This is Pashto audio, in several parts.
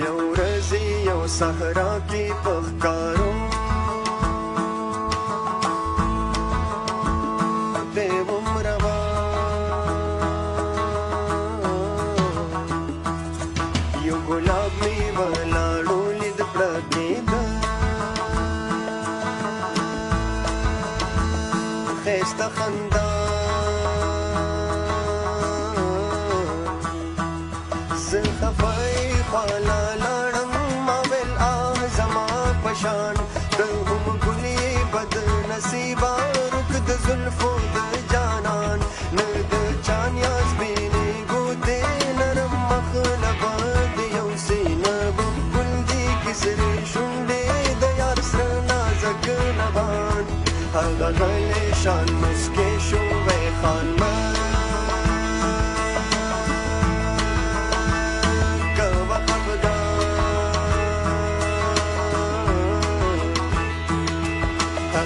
یو ورځي یو صحرا کې پخکارو بے عمروا یو ګلاب می ولاړو لید پردې دا خسته خندا زه خفای والا لړم ماویل آه زما پشان ته هم ګلی بد نصیبا رک د زلفو د جانان نه د چان یاس بینه ګوتې نرم مخلب د یو سینه بل دی کسری شونډې د یار سره نازک نبان هغه غلی شان مسکې شو وې خان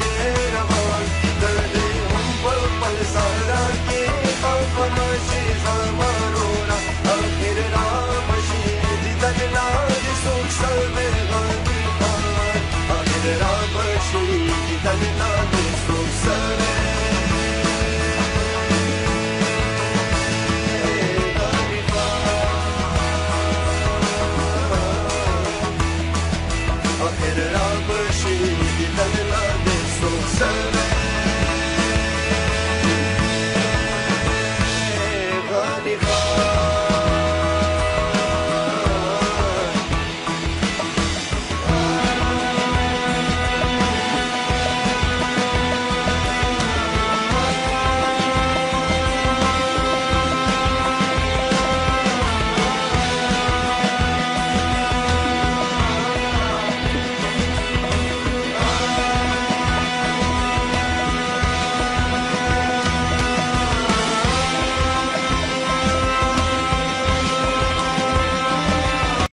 Era